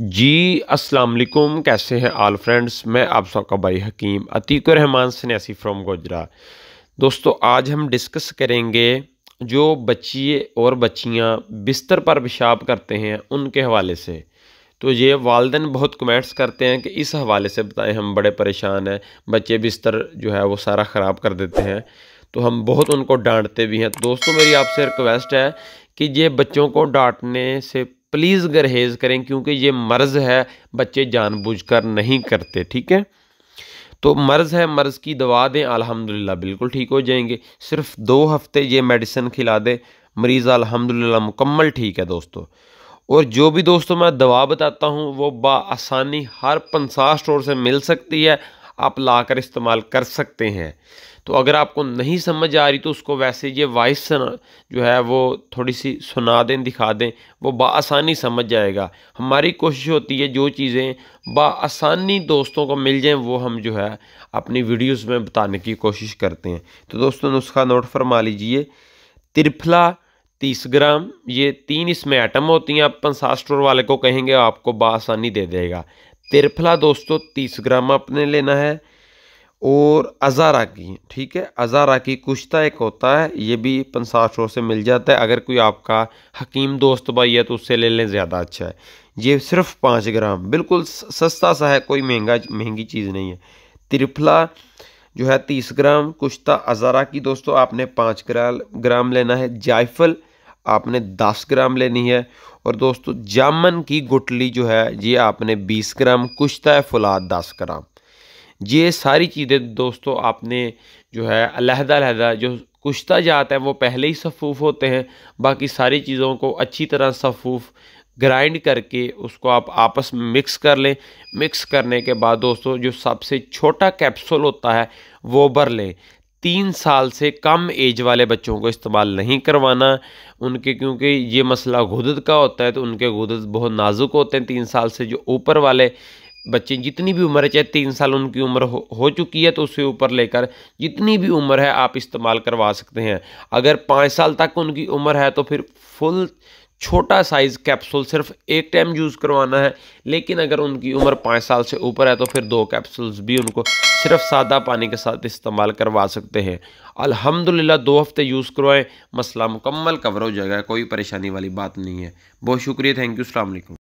जी, अस्सलाम वालेकुम। कैसे हैं आल फ्रेंड्स मैं आप सबका भाई हकीम, अतीक रहमान सन्यासी फ्रॉम गोजरा दोस्तों, आज हम डिस्कस करेंगे जो बच्चिए और बच्चियाँ बिस्तर पर पेशाब करते हैं, उनके हवाले से। तो ये वालदेन बहुत कमेंट्स करते हैं कि इस हवाले से बताएँ, हम बड़े परेशान हैं, बच्चे बिस्तर जो है वो सारा ख़राब कर देते हैं। तो हम बहुत उनको डांटते भी हैं। दोस्तों, मेरी आपसे रिक्वेस्ट है कि ये बच्चों को डांटने से प्लीज़ गरहेज करें, क्योंकि ये मर्ज़ है, बच्चे जानबूझकर नहीं करते, ठीक है? तो मर्ज़ है, मर्ज़ की दवा दें, अल्हम्दुलिल्लाह, बिल्कुल ठीक हो जाएँगे। सिर्फ़ दो हफ़्ते ये मेडिसिन खिला दें, मरीज़ अल्हम्दुलिल्लाह, मुकम्मल ठीक है दोस्तों। और जो भी दोस्तों मैं दवा बताता हूँ, वो आसानी हर पंसार स्टोर से मिल सकती है। आप लाकर इस्तेमाल कर सकते हैं। तो अगर आपको नहीं समझ आ रही तो उसको वैसे ये वॉइस जो है, वो थोड़ी सी सुना दें, दिखा दें, वो बसानी समझ जाएगा। हमारी कोशिश होती है, जो चीज़ें बसानी दोस्तों को मिल जाएँ, वो हम जो है, अपनी वीडियोस में बताने की कोशिश करते हैं। तो दोस्तों, नुस्खा नोट फरमा लीजिए। त्रिफला तीस ग्राम, ये तीन इसमें आइटम होती हैं, आप पंसार स्टोर वाले को कहेंगे, आपको बसानी दे देगा। त्रिफला दोस्तों, तीस ग्राम आपने लेना है और अज़ारा की, ठीक है? अज़ारा की कुश्ता एक होता है, ये भी पंसार सौ से मिल जाता है। अगर कोई आपका हकीम दोस्त भाई है तो उससे ले लें, ज़्यादा अच्छा है। ये सिर्फ़ पाँच ग्राम, बिल्कुल सस्ता सा है, कोई महँगा, महँगी चीज़ नहीं है। त्रिफला जो है तीस ग्राम कुश्ता अज़ारा की, दोस्तों, आपने पाँच ग्राम ग्राम लेना है जायफल। आपने दस ग्राम लेनी है। और दोस्तों, जामन की गुटली जो है, ये आपने बीस ग्राम, कुश्ता फुलाद दस ग्राम। ये सारी चीज़ें दोस्तों, आपने जो है अलहदा अलहदा जो कुश्ता जात है, वो पहले ही सफ़ूफ़ होते हैं। बाकी सारी चीज़ों को अच्छी तरह सफ़ूफ़ ग्राइंड करके उसको आप आपस में मिक्स कर लें। मिक्स करने के बाद दोस्तों, जो सबसे छोटा कैप्सूल होता है, वो भर लें। तीन साल से कम एज वाले बच्चों को इस्तेमाल नहीं करवाना उनके क्योंकि ये मसला गुदद का होता है तो उनके गुदद बहुत नाजुक होते हैं। तीन साल से जो ऊपर वाले बच्चे जितनी भी उम्र है चाहे तीन साल उनकी उम्र हो, हो चुकी है तो उससे ऊपर लेकर जितनी भी उम्र है आप इस्तेमाल करवा सकते हैं। अगर पाँच साल तक उनकी उम्र है तो फिर फुल छोटा साइज़ कैप्सूल सिर्फ़ एक टाइम यूज़ करवाना है, लेकिन अगर उनकी उम्र पाँच साल से ऊपर है तो फिर दो कैप्सूल्स भी उनको सिर्फ़ सादा पानी के साथ इस्तेमाल करवा सकते हैं। अल्हम्दुलिल्लाह, दो हफ़्ते यूज़ करवाएँ, मसला मुकम्मल, कवर हो जाएगा, कोई परेशानी वाली बात नहीं है। बहुत शुक्रिया थैंक यू अलैक्म